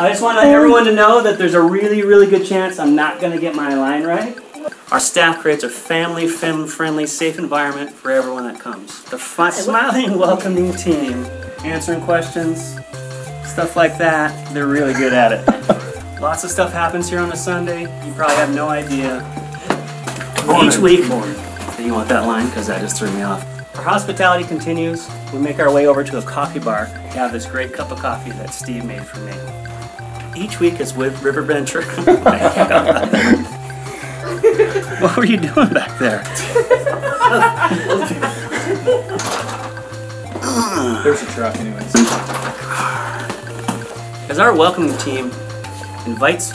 I just want everyone to know that there's a really, really good chance I'm not going to get my line right. Our staff creates a family, friendly, safe environment for everyone that comes. The fun, smiling, welcoming team, answering questions, stuff like that, they're really good at it. Lots of stuff happens here on a Sunday. You probably have no idea. Each week, you want that line because that just threw me off. Our hospitality continues. We make our way over to a coffee bar. We have this great cup of coffee that Steve made for me. Each week is with Riverbend Church. what were you doing back there? There's a truck, anyways. As our welcoming team invites.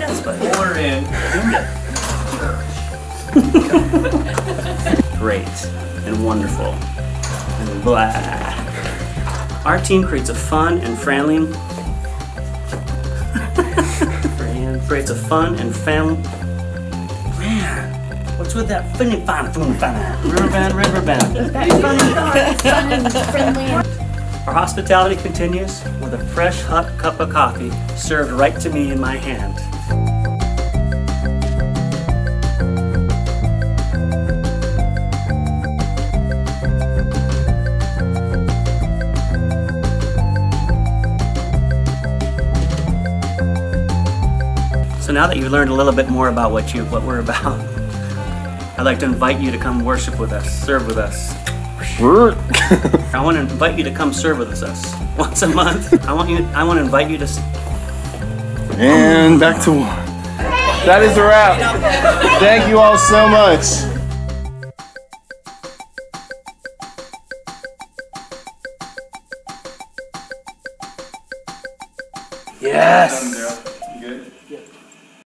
Yes, buddy. Pour in. Great and wonderful and blah. Our team creates a fun and friendly. Creates a fun and fam. Man, what's with that funny fun fun fun? Riverbend, riverbend. Fun and friendly. Our hospitality continues with a fresh hot cup of coffee served right to me in my hand. So now that you've learned a little bit more about what you what we're about, I'd like to invite you to come worship with us, serve with us. I want to invite you to come serve with us once a month. I want you. I want to invite you to. And back to one. That is a wrap. Thank you all so much. Yes.